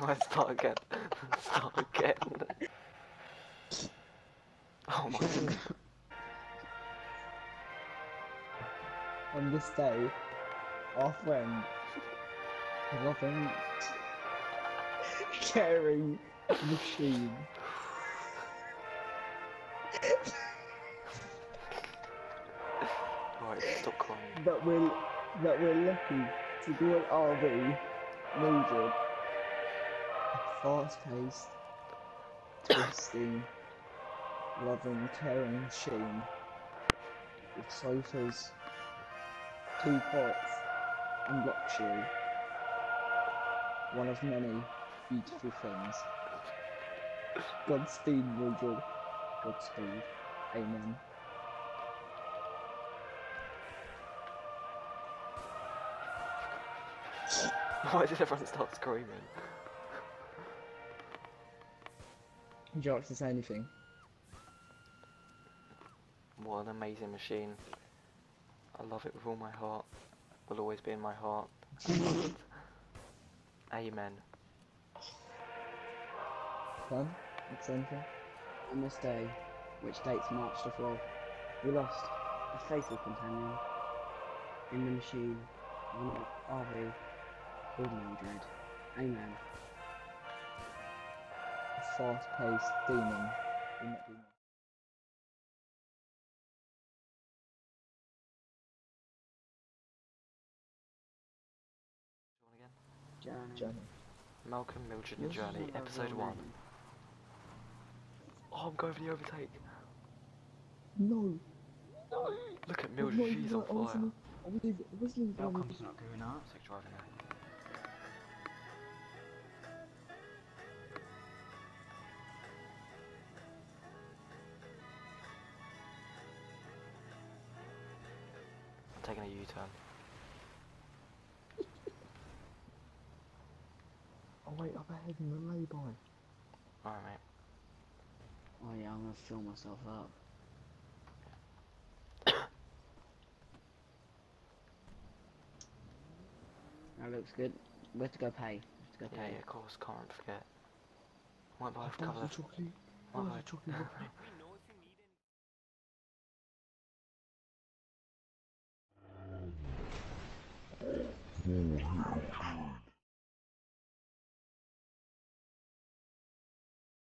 Alright, start again. start again. On this day, our friend loving caring machine. Alright, stop crying. that we're that we're lucky to do an RV needed. Fast-paced, twisting, loving, caring machine. With sofas, teapots, and luxury. One of many beautiful things. Godspeed, Mildred. Godspeed. Amen. Why did everyone start screaming? Would you to say anything? What an amazing machine. I love it with all my heart. Will always be in my heart. Amen. Fun? Would say anything? On this day, which dates March the 4th, we lost a faithful companion in the machine, one of RV, called Mildred. Amen. A fast-paced demon. Journey. Journey. Malcolm, Mildred and This Journey, episode 1. name. Oh, I'm going for the overtake. No! Look at I'm Mildred, not even she's on like- I wasn't fire. I wasn't even, I wasn't even Malcolm's not going up. Sick driving now. I'm taking a U-turn. Wait, I'm ahead in the lay-by. Alright, mate. Oh yeah, I'm gonna fill myself up. That looks good. Where to go pay? To go Yeah, pay? yeah, of course, can't forget. Might buy a couple of... chocolate. Might buy... the chocolate. Full Hill Time.